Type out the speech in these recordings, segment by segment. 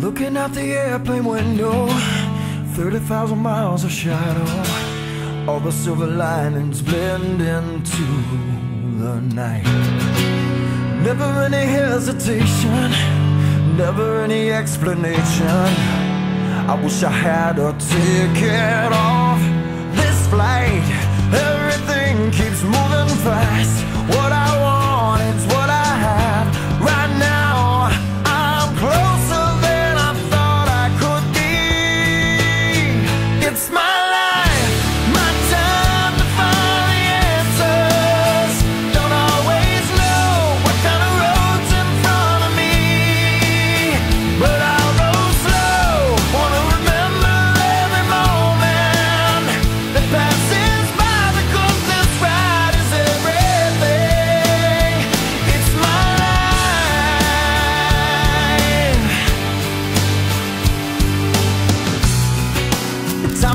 Looking out the airplane window 30,000 miles of shadow. All the silver linings blend into the night. Never any hesitation Never any explanation. I wish I had a ticket off.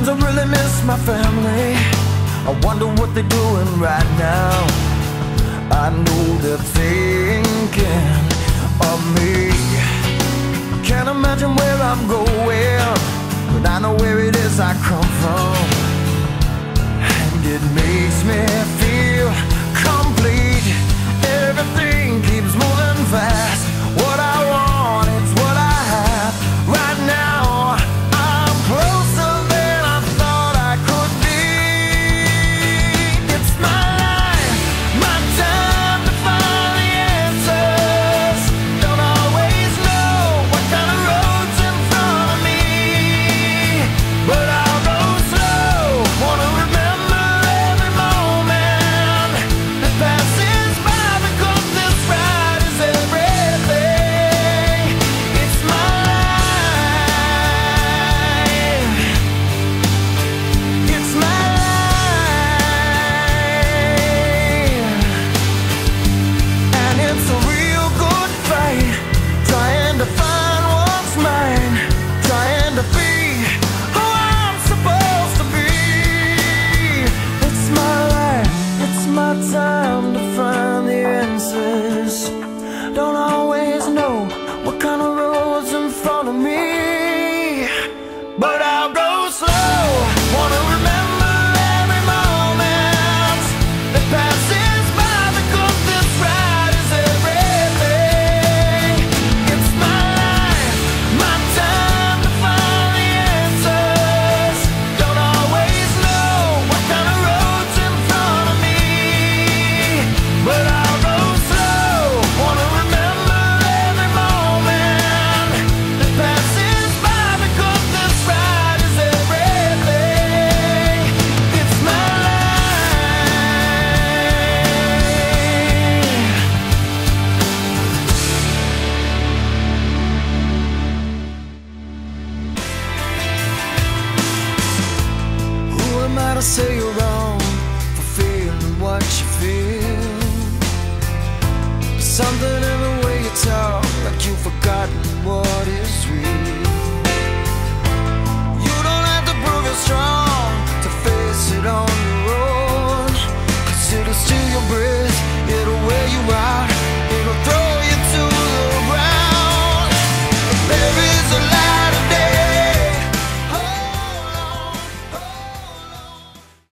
Sometimes I really miss my family. I wonder what they're doing right now. I know they're thinking of me. I Can't imagine where I'm going But I know where it is. to be who I'm supposed to be. It's my life, it's my time to find the answers. Don't know. say you're right.